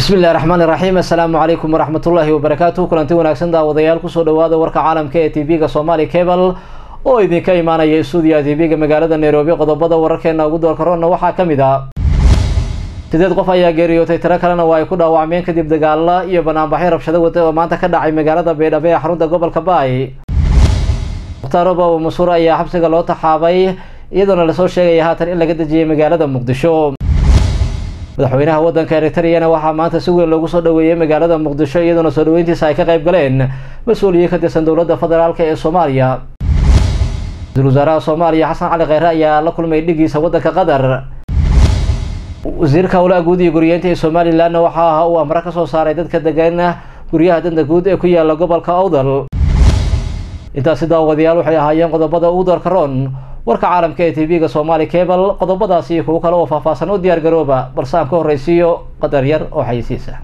bismi illahi raxmaan iraxiim assalaamu calaykum waraxmatullaahi wabarakaatu kulanti wanaagsan daawadayaal ku soo dhawaada warka caalamka ee t v-ga somali cable. Oo idinka imaanaya stuudiya t v-ga magaalada nairobi qodobada wararkeena ugu doorka roonna waxaa ka mid a sideed qof ayaa geeriyootay tiro kalena waa ay ku dhaawacmeen kadib dagaala iyo banaanbaxyo rabshado wada oo maanta ka dhacay magaalada baydhabo ee xarunta gobolka baay. Mukhtaar obaw masuur ayaa xabsiga loo taxaabay iyadoona la soo sheegaya haatan in laga dejiyay magaalada muqdisho madaxweynaha waddanka eritreyana waxaa maanta si weyn loogu soo dhaweeyey magaalada muqdisho iyadoona soo dhaweyntiisa ay ka qayb galeen mas'uuliyiin ka tirsan dowladda federaalk ee soomaaliya. Ra'iisul wasaaraha soomaaliya xasan cali kheyre ayaa la kulmay dhigiisa waddanka qatar. Wasiirka howlaha guud iyo guriyeynta ee somalilanna waxaa ahaa uu amro ka soo saaray dadka degan guryaha danta guud ee ku yaalla gobolka owdal intaasi daawadayaal waxay ahaayeen qodobada ugu doorka roon warka caalamka ee t v-ga somali cable qodobadaasi kuwo kale oo faahfaahsan u diyaar garooba balse aan ka horreysiiyo qadar yar oo xayisiisa